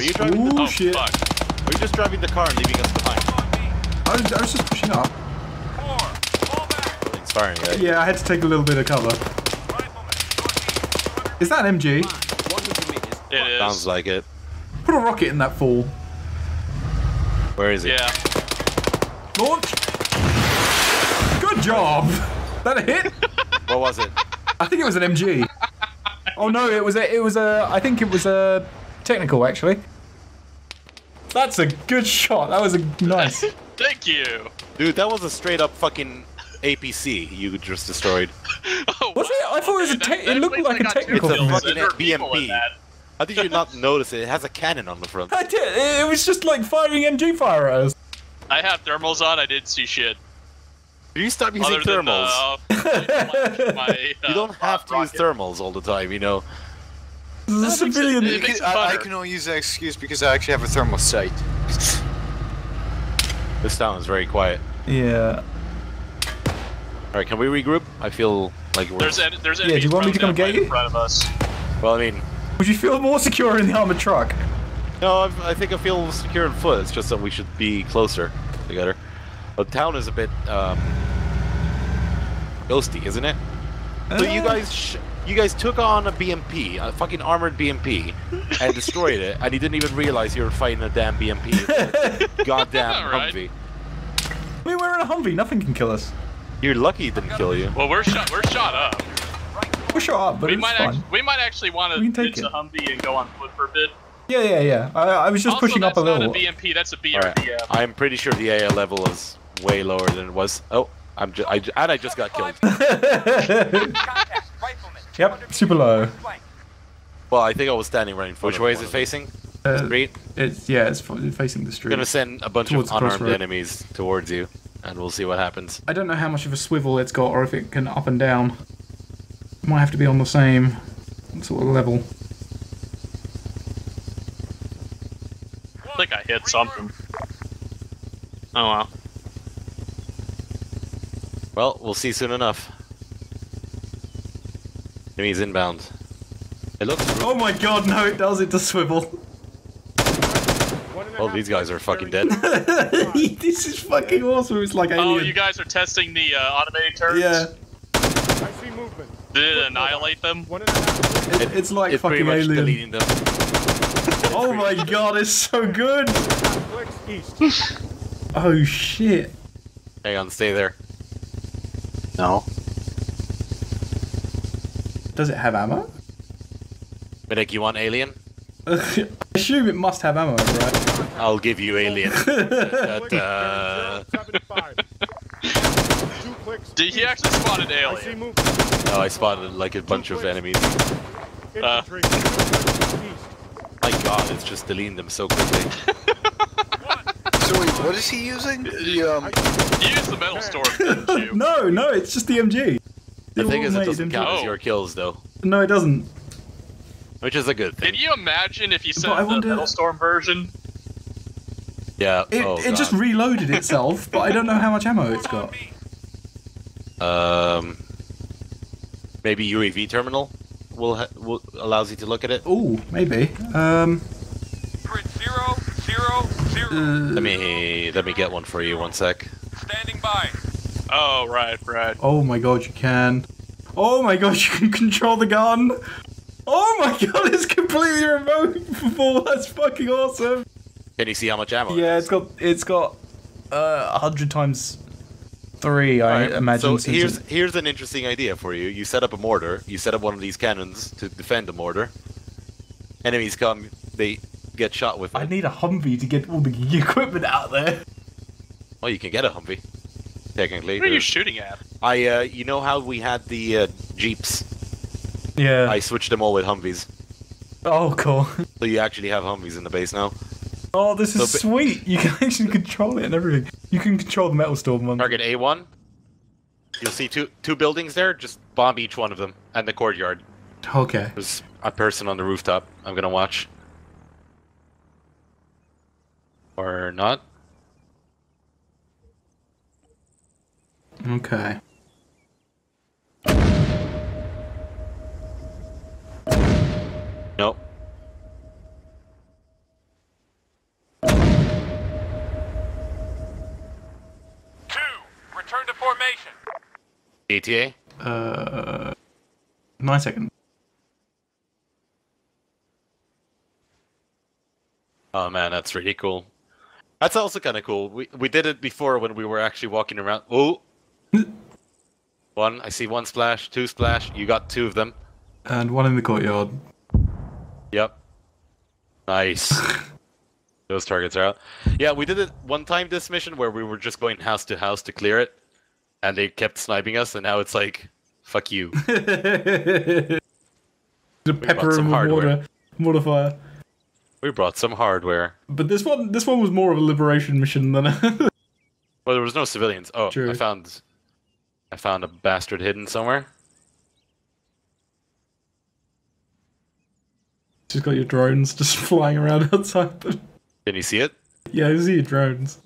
Oh, are you driving? Ooh, the, Oh, shit. fuck. are you just driving the car and leaving us behind? I was, I was just pushing up. It's firing, right? Yeah, I had to take a little bit of cover. Is that an MG? It is. Sounds like it. Put a rocket in that fool. Where is it? Yeah. Launch! Good job! That a hit? What was it? I think it was an MG. Oh no, it was a, it was a, I think it was a technical actually. That's a good shot. That was a nice. Thank you. Dude, that was a straight up fucking APC you just destroyed. Oh, Was it? I thought it was a That- te- that it looked place like a got It's a fucking There were people in BMP. that. How did you not notice it? It has a cannon on the front. I did. It was just like firing MG fire at us. I have thermals on. I didn't see shit. Did you stop using Other than the, thermals? uh, my, uh, you don't have to use thermals all the time, you know. This a That makes it- civilian. it makes it I, I can only use that excuse because I actually have a thermal sight. This town is very quiet. Yeah. Alright, can we regroup? I feel like we're... There's en- there's Yeah, do you want me to come get right you? in front of us. Well, I mean... Would you feel more secure in the armored truck? No, I've, I think I feel secure in foot. It's just that we should be closer together. The town is a bit, um... Ghosty, isn't it? So you Uh, guys... Sh you guys took on a BMP, a fucking armored BMP, and destroyed it, and you didn't even realize you were fighting a damn BMP. Goddamn Right. Humvee. We're in a Humvee. Nothing can kill us. You're lucky it didn't kill you. Well, we're shot. We're shot up. We're shot up, but we it's might fine. actually, we might actually want We to can take ditch the it. Humvee and go on foot for a bit. Yeah, yeah, yeah. I, I was just also, pushing up a little. not a BMP. That's a Alright, BRDM. Uh, I'm pretty sure the AA level is way lower than it was. Oh, I'm ju- I ju- and I just got killed. yep, super low. Well, I think I was standing right in front. Which way is it facing? Uh, Street. It's yeah, it's facing the I'm street. gonna send a bunch Towards of the unarmed crossroad. enemies towards you, and we'll see what happens. I don't know how much of a swivel it's got, or if it can up and down. Might have to be on the same sort of level. I think I hit something. Oh well. Well, we'll see soon enough. Enemies inbound. It looks. Oh my god, no, it does. It does swivel. Well, these guys are fucking dead. this is fucking awesome. It's like alien. Oh, you guys are testing the uh, automated turrets. yeah, I see movement. Did it annihilate them? One and a half. it, it's like It's fucking much alien. deleting them. Oh my god, it's so good. Oh shit. Hang on, stay there. No. Does it have ammo? Minik, you want alien? I assume it must have ammo, right? I'll give you alien. But, uh, 75. Two clicks. Did he actually spot an I alien? no, I spotted like a bunch of enemies. Infantry. Two clicks east. My god, it's just deleting them so quickly. So wait, what is he using? The um. You used the metal storm, didn't you? no, no, it's just the MG. The thing is, it doesn't count as Oh. your kills, though. No, it doesn't. Which is a good thing. Can you imagine if you But sent I the wonder- metal storm version? Yeah. It, oh, it just reloaded itself, but I don't know how much ammo it's got. Um, maybe UAV terminal will, ha- will allows you to look at it. Ooh, maybe. Um, Grid zero, zero, zero. uh, Let me let me get one for you. One sec. Standing by. Oh, right, right. oh my god, you can. Oh my god, you can control the gun. Oh my god, it's completely removable. That's fucking awesome. Can you see how much ammo? Yeah, it it's got it's got uh, a hundred times three. I Alright, imagine. So here's it- here's an interesting idea for you. You set up a mortar. You set up one of these cannons to defend the mortar. Enemies come, they get shot with I need a Humvee to get all the equipment out there. Well, you can get a Humvee. Technically, What are you shooting at? I uh, you know how we had the uh, jeeps. Yeah. I switched them all with Humvees. Oh, cool. So you actually have Humvees in the base now. Oh, this is So sweet. You can actually control it and everything. You can control the metal storm one. Target A1. You'll see two two buildings there. Just bomb each one of them and the courtyard. Okay. There's a person on the rooftop. I'm gonna watch. Or not. Okay. Nope. Two, return to formation. ETA? Uh, nine seconds. Oh man, that's really cool. That's also kind of cool. We we did it before when we were actually walking around. Oh, one. I see one splash, two splash. You got two of them. And one in the courtyard. Yep. Nice. Those targets are out. Yeah, we did it one time this mission where we were just going house to house to clear it, and they kept sniping us, and now it's like, fuck you. the pepper brought some and water modifier. We brought some hardware. But this one, this one was more of a liberation mission than a. Well, there was no civilians. Oh, True. I found, I found a bastard hidden somewhere. Just got your drones just flying around outside. Can you see it? yeah, I see your drones.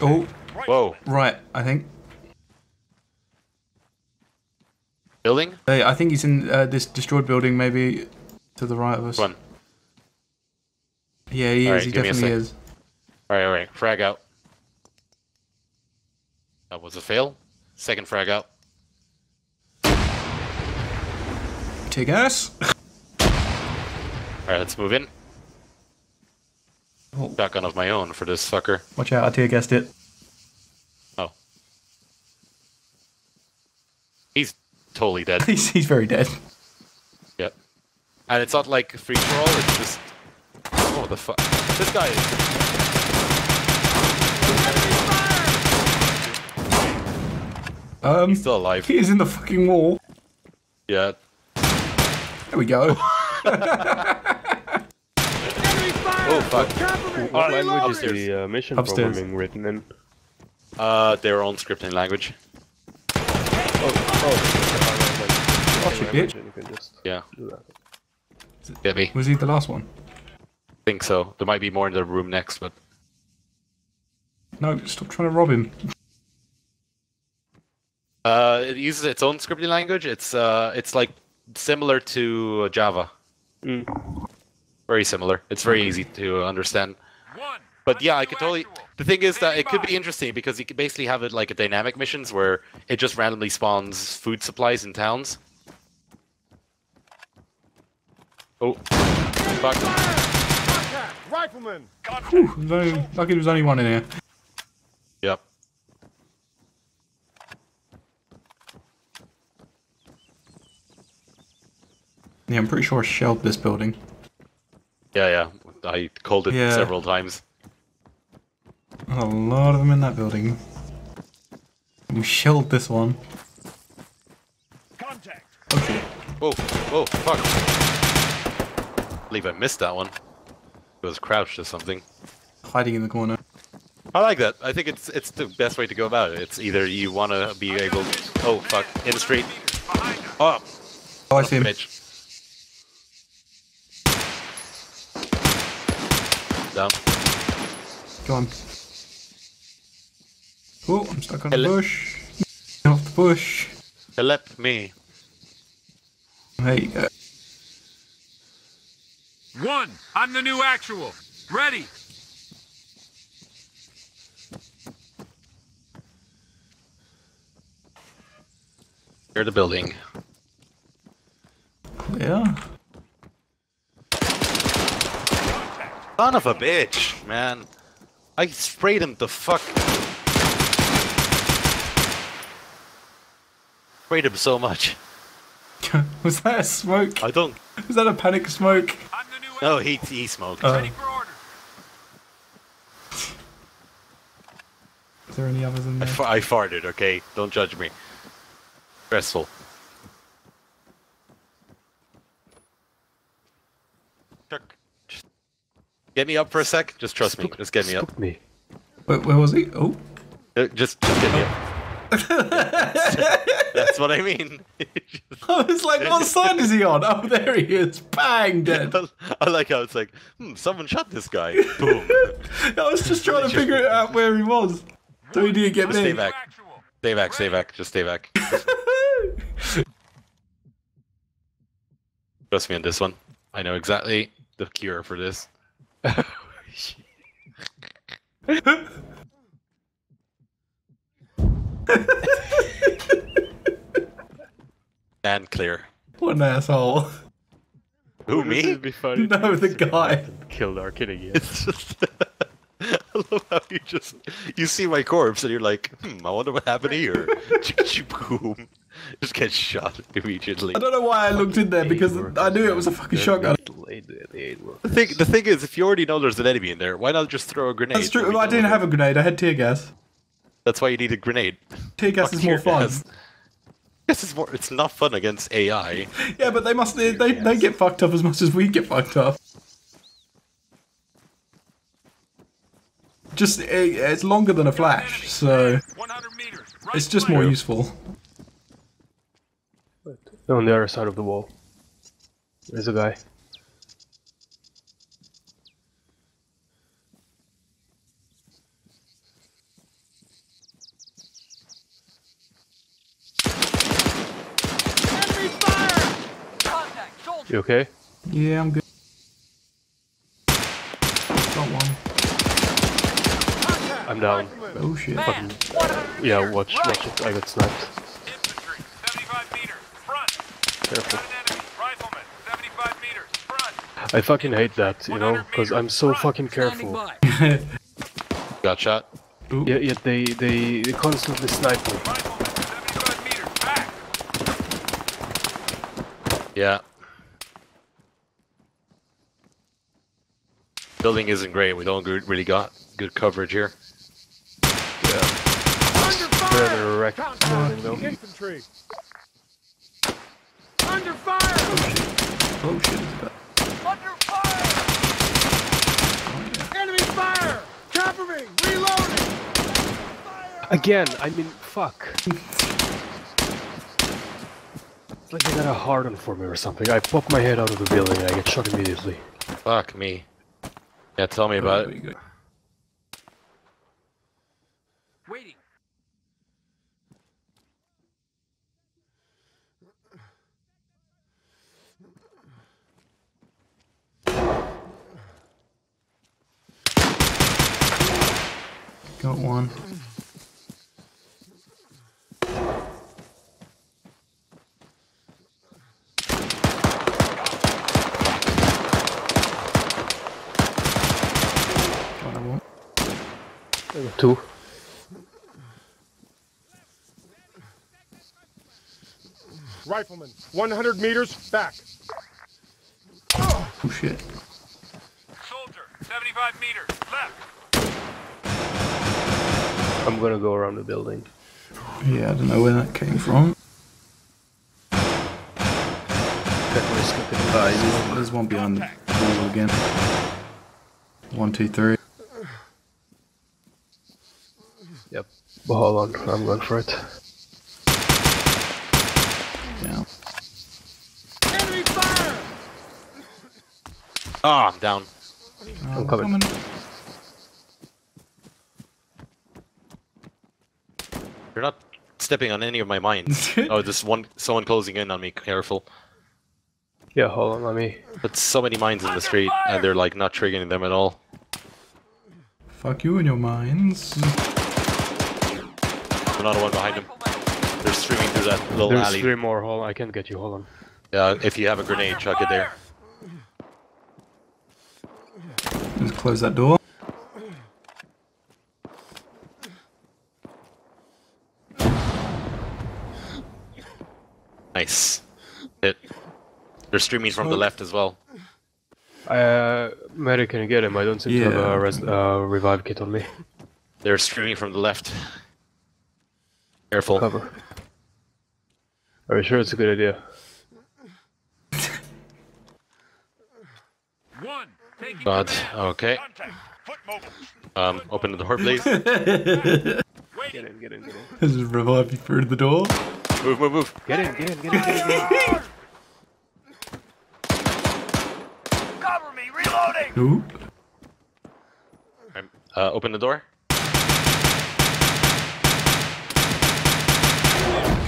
Oh, Whoa, right. I think. building. Hey, I think he's in uh, this destroyed building, maybe to the right of us. One. Yeah, he is. Alright, he give me a definitely is. All right, all right. Frag out. That was a fail. Second frag out. Take gas. All right, let's move in. Oh. Shotgun of my own for this sucker. Watch out! I tear gassed it. Oh. He's totally dead. He's he's very dead. yep. And it's not like free for all. It's just. Oh the fuck! This guy is. Um, He's still alive. he is in the fucking wall. Yeah. There we go. Oh fuck. What language is the uh, mission Upstairs. programming written in? Uh, their own scripting language. Oh, oh. Watch it, bitch. You can just Yeah. do that. Get. Was he the last one? think so. There might be more in the room next, but No, stop trying to rob him. uh, it uses its own scripting language. It's uh, it's like similar to Java. Mm. Very similar. It's very easy to understand. One. But yeah, I could totally. actual. The thing is that Standing it could be interesting because you could basically have it like a dynamic missions where it just randomly spawns food supplies in towns. Oh, fuck! Rifleman! Whew, there's only, lucky there was only one in here. Yeah, I'm pretty sure I shelled this building. Yeah, yeah. I called it Yeah. several times. A lot of them in that building. We shelled this one. Contact! Oh, okay. Whoa, whoa, fuck! I believe I missed that one. It was crouched or something. Hiding in the corner. I like that. I think it's it's the best way to go about it. It's either you want to be able. Oh fuck! In the street. Behind. Oh, Oh, I see him. bitch. Down. Go on. Oh, I'm stuck on a Hello. bush. Get off the bush. Help me. Hey, uh, One. I'm the new actual. Ready. Clear the building. yeah. Son of a bitch, man. I sprayed him the fuck. Sprayed him so much. Was that a smoke? I don't. Was that a panic smoke? I'm the new No, he he smoked. Uh, Ready for orders. Is there any others in I, there? fa- I farted. Okay, don't judge me. Stressful. Chuck, just get me up for a sec. Just trust me. Just get me up. Spook me. Where, where was he? Oh. Uh, Just, just get me up. That's what I mean. I was like, what side is he on? Oh, there he is. Bang, dead. I like how it's like, hmm, someone shot this guy. Boom. I was just trying to figure out where he was. So he didn't get Stay me. back. Stay back, stay back, just stay back. Trust me on this one. I know exactly the cure for this. And clear. What an asshole. Who Wouldn't me? be funny No, to the guy. Killed our kid again. It's just. I love how you just you see my corpse and you're like, hmm, I wonder what happened here. Boom, just get shot immediately. I don't know why I looked in there because I knew it was a fucking shotgun. The thing, the thing is, if you already know there's an enemy in there, why not just throw a grenade? That's true. when we I didn't have a grenade. I had tear gas. That's why you need a grenade. Tear gas Fuck is more fun. gas. This is more. It's not fun against AI. Yeah, but they must. They, they, they get fucked up as much as we get fucked up. Just it, it's longer than a flash, so 100 meters. Right it's just more useful. On the other side of the wall. There's a guy. You okay? Yeah, I'm good. Got one. I'm down. Oh shit. Yeah, watch, watch it. I got sniped. Infantry, 75 meters. Front. Careful. Got an enemy. Rifleman, 75 meters. Front. I fucking hate that, you know, because I'm so fucking careful. Got shot. Yeah, yet they, they, they constantly snipe me. Rifleman, 75 meters. Back. Yeah. Building isn't great. We don't really got good coverage here. They're wrecked building though. Infantry. Under fire! Oh shit. Oh, it's about- Enemy fire! Cover me! Reloading! Again, I mean, fuck. It's like they got a hard on for me or something. I pop my head out of the building and I get shot immediately. Fuck me. Yeah, tell me about it. we go. Waiting. Got one. Got another one. Two. Rifleman, 100 meters back. Oh shit. Soldier, 75 meters. Left. I'm gonna go around the building. Yeah, I don't know where that came from. Can't risk it. Uh, there's, there's one behind the wall again. One, two, three. Yep. But hold on, I'm going for it. Yeah. Enemy fire! Ah, I'm down. I'm coming. You're not stepping on any of my mines. oh, there's one. Someone closing in on me. Careful. Yeah, hold on, let me. But so many mines in the street, and they're like not triggering them at all. Fuck you and your mines. Another one behind them. They're streaming through that little There's alley. three more, hold on, I can't get you, hold on. Yeah, if you have a grenade, chuck it there. Let's close that door. Nice. Hit. They're streaming from the left as well. Uh, Mary, can you get him? I don't seem to have a res uh, revive kit on me. They're streaming from the left. Careful. Cover. Are you sure it's a good idea? One. Taking God. Okay. Contact. Foot mobile. Um, open the door, please. Get Waiting. in, get in, get in. Just revive you through the door. move, move, move. Get in, get in, get in, get in, get in. Cover me. Reloading. Ooh. Um, Uh, open the door.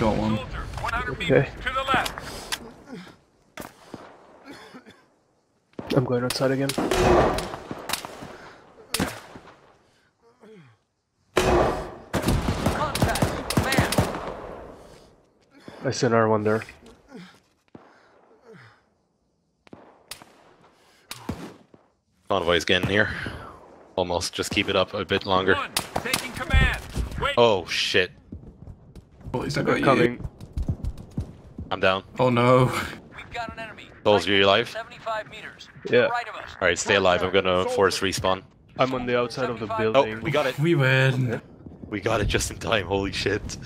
Got one. Okay. I'm going outside again. I sent another one there. Convoy's getting here. Almost. Just keep it up a bit longer. Oh shit. Well, he's not coming. You. I'm down. Oh, no. We've got an enemy. You alive? 75 meters. Yeah. Right of us. Alright, stay alive. I'm gonna force respawn. I'm on the outside of the building. Oh, building. we got it. We win. We got it just in time. Holy shit.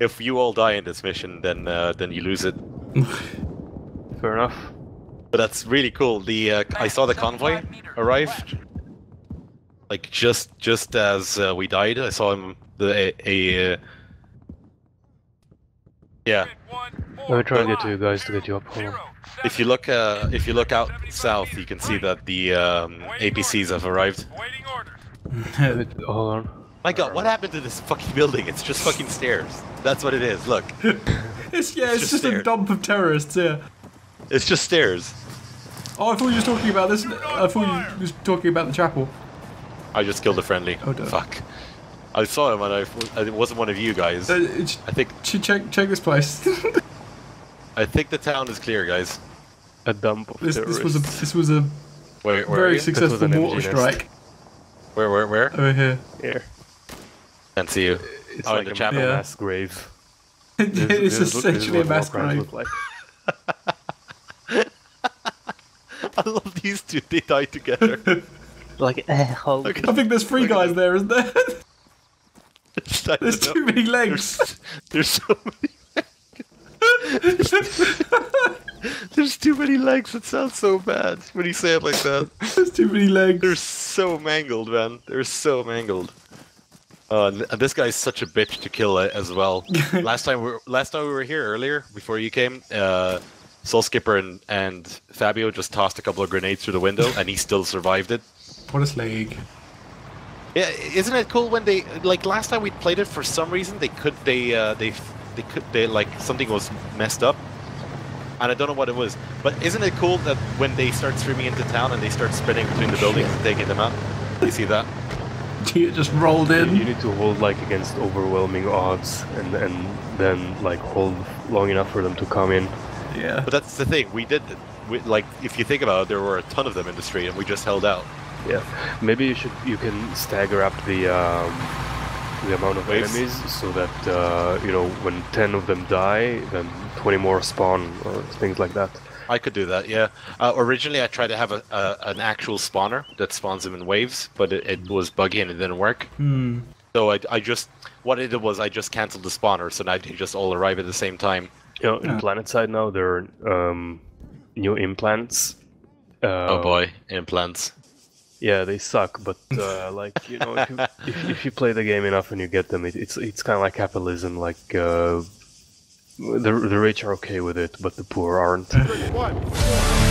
If you all die in this mission, then uh, then you lose it. Fair enough. But that's really cool. The uh, I saw the convoy arrived. Like just just as uh, we died, I saw him. The a, a uh, yeah. One, Let me try and get to you guys to get you up. Hold on. If you look uh, if you look out south, you can see that the um, APCs have arrived. Awaiting orders. Let me- Hold on. My God, what happened to this fucking building? It's just fucking stairs. That's what it is. Look, It's yeah, it's, just just, a dump of terrorists. Yeah. it's just stairs. Oh, I thought you were talking about this. I thought you was talking about the chapel. I just killed a friendly. Oh, no. Fuck. I saw him and I, it wasn't one of you guys. Uh, it- I think ch- check check this place. I think the town is clear, guys. A dump of this this was a this was a Where, where very successful mortar strike Where, where, where? over here. Here. Can't see you. It's Oh, like the a chapel? Yeah. mass grave. it's This- this is- essentially a what mass grave. like. I love these two. They die together. Like, eh, hold. I think there's three guys there, isn't there? There's too many legs. There's, there's so many. there's too many legs. It sounds so bad when you say it like that. There's too many legs. They're so mangled, man. They're so mangled. Uh, and and this guy's such a bitch to kill uh, as well. last time we were, last time we were here earlier before you came, uh, Solskipper and, and Fabio just tossed a couple of grenades through the window, and he still survived it. What a slag. Yeah, isn't it cool when they like last time we played it for some reason they could they uh, they they could they like something was messed up, and I don't know what it was. But isn't it cool that when they start streaming into town and they start spinning between the buildings and taking them out? You see that? You just rolled You, in. you need to hold like against overwhelming odds, and and then like hold long enough for them to come in. Yeah. But that's the thing. We did we, like if you think about it, there were a ton of them in the street, and we just held out. Yeah, maybe you should you can stagger up the um, the amount of Waves? enemies so that uh, you know when ten of them die, then twenty more spawn or things like that. I could do that, yeah. Uh, originally, I tried to have a, a an actual spawner that spawns them in waves, but it, it was buggy and it didn't work. Hmm. So I, I just what I did was I just canceled the spawner, so now they just all arrive at the same time. You know, in PlanetSide now there are um, new implants. Uh, oh boy, implants. Yeah, they suck, but uh, like you know, if you, if, if you play the game enough and you get them, it, it's it's kind of like capitalism. Like uh, the the rich are okay with it, but the poor aren't. One.